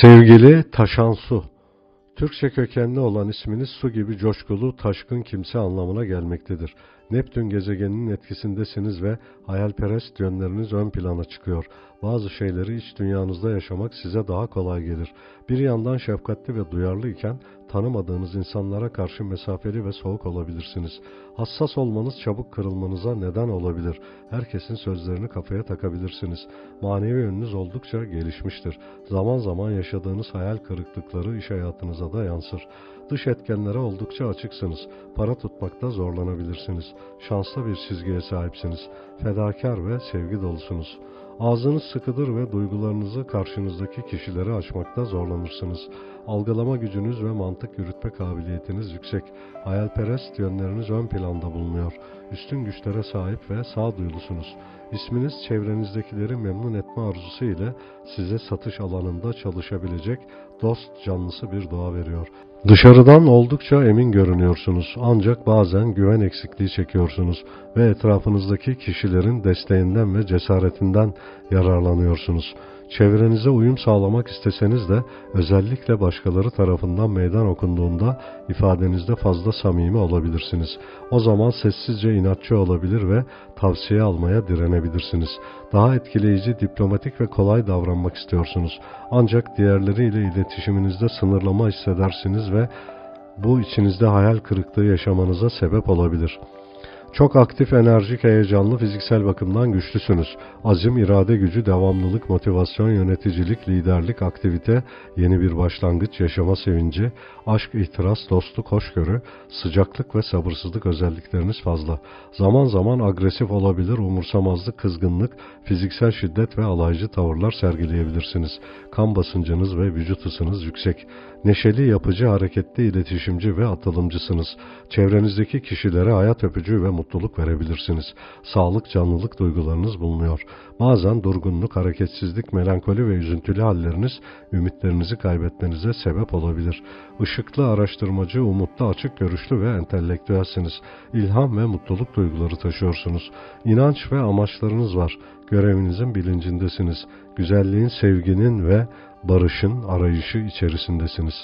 Sevgili Taşan Su, Türkçe kökenli olan isminiz su gibi coşkulu, taşkın kimse anlamına gelmektedir. Neptün gezegeninin etkisindesiniz ve hayalperest yönleriniz ön plana çıkıyor. Bazı şeyleri iç dünyanızda yaşamak size daha kolay gelir. Bir yandan şefkatli ve duyarlı iken tanımadığınız insanlara karşı mesafeli ve soğuk olabilirsiniz. Hassas olmanız çabuk kırılmanıza neden olabilir. Herkesin sözlerini kafaya takabilirsiniz. Manevi yönünüz oldukça gelişmiştir. Zaman zaman yaşadığınız hayal kırıklıkları iş hayatınıza da yansır. Dış etkenlere oldukça açıksınız. Para tutmakta zorlanabilirsiniz. Şanslı bir çizgiye sahipsiniz. Fedakar ve sevgi dolusunuz. Ağzınız sıkıdır ve duygularınızı karşınızdaki kişilere açmakta zorlanırsınız. Algılama gücünüz ve mantık yürütme kabiliyetiniz yüksek. Hayalperest yönleriniz ön planda bulunuyor. Üstün güçlere sahip ve sağduyulusunuz. İsminiz çevrenizdekileri memnun etme arzusu ile size satış alanında çalışabilecek dost canlısı bir doğa veriyor. Dışarıdan oldukça emin görünüyorsunuz ancak bazen güven eksikliği çekiyorsunuz ve etrafınızdaki kişilerin desteğinden ve cesaretinden yararlanıyorsunuz. Çevrenize uyum sağlamak isteseniz de özellikle başkaları tarafından meydan okunduğunda ifadenizde fazla samimi olabilirsiniz. O zaman sessizce inatçı olabilir ve tavsiye almaya direnebilirsiniz. Daha etkileyici, diplomatik ve kolay davranmak istiyorsunuz. Ancak diğerleriyle iletişiminizde sınırlama hissedersiniz ve bu içinizde hayal kırıklığı yaşamanıza sebep olabilir.'' Çok aktif, enerjik, heyecanlı, fiziksel bakımdan güçlüsünüz. Azim, irade gücü, devamlılık, motivasyon, yöneticilik, liderlik, aktivite, yeni bir başlangıç, yaşama sevinci, aşk, ihtiras, dostluk, hoşgörü, sıcaklık ve sabırsızlık özellikleriniz fazla. Zaman zaman agresif olabilir, umursamazlık, kızgınlık, fiziksel şiddet ve alaycı tavırlar sergileyebilirsiniz. Kan basıncınız ve vücut ısınız yüksek. Neşeli, yapıcı, hareketli, iletişimci ve atılımcısınız. Çevrenizdeki kişilere hayat öpücüğü ve mutluluk verebilirsiniz. Sağlık, canlılık duygularınız bulunuyor. Bazen durgunluk, hareketsizlik, melankoli ve üzüntülü halleriniz ümitlerinizi kaybetmenize sebep olabilir. Işıklı, araştırmacı, umutlu, açık görüşlü ve entelektüelsiniz. İlham ve mutluluk duyguları taşıyorsunuz. İnanç ve amaçlarınız var. Görevinizin bilincindesiniz. Güzelliğin, sevginin ve barışın arayışı içerisindesiniz.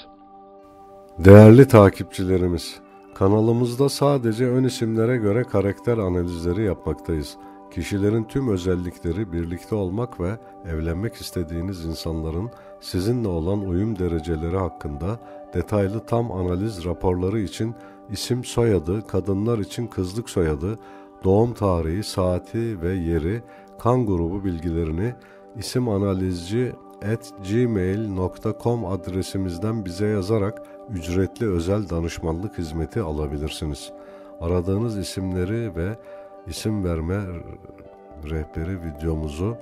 Değerli takipçilerimiz, kanalımızda sadece ön isimlere göre karakter analizleri yapmaktayız. Kişilerin tüm özellikleri birlikte olmak ve evlenmek istediğiniz insanların sizinle olan uyum dereceleri hakkında detaylı tam analiz raporları için isim soyadı, kadınlar için kızlık soyadı, doğum tarihi, saati ve yeri, kan grubu bilgilerini isim analizci at gmail.com adresimizden bize yazarak ücretli özel danışmanlık hizmeti alabilirsiniz. Aradığınız isimleri ve isim verme rehberi videomuzu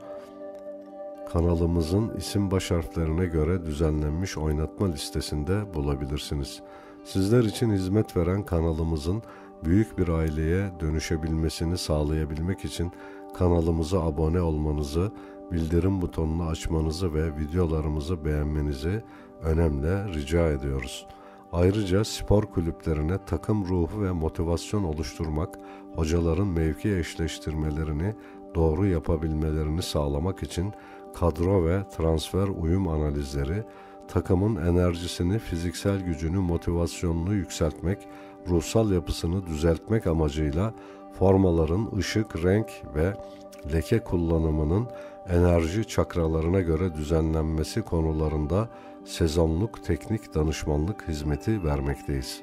kanalımızın isim baş harflerine göre düzenlenmiş oynatma listesinde bulabilirsiniz. Sizler için hizmet veren kanalımızın büyük bir aileye dönüşebilmesini sağlayabilmek için kanalımıza abone olmanızı bildirim butonunu açmanızı ve videolarımızı beğenmenizi önemli rica ediyoruz. Ayrıca spor kulüplerine takım ruhu ve motivasyon oluşturmak, hocaların mevki eşleştirmelerini doğru yapabilmelerini sağlamak için kadro ve transfer uyum analizleri, takımın enerjisini, fiziksel gücünü, motivasyonunu yükseltmek, ruhsal yapısını düzeltmek amacıyla formaların ışık, renk ve leke kullanımının enerji çakralarına göre düzenlenmesi konularında sezonluk teknik danışmanlık hizmeti vermekteyiz.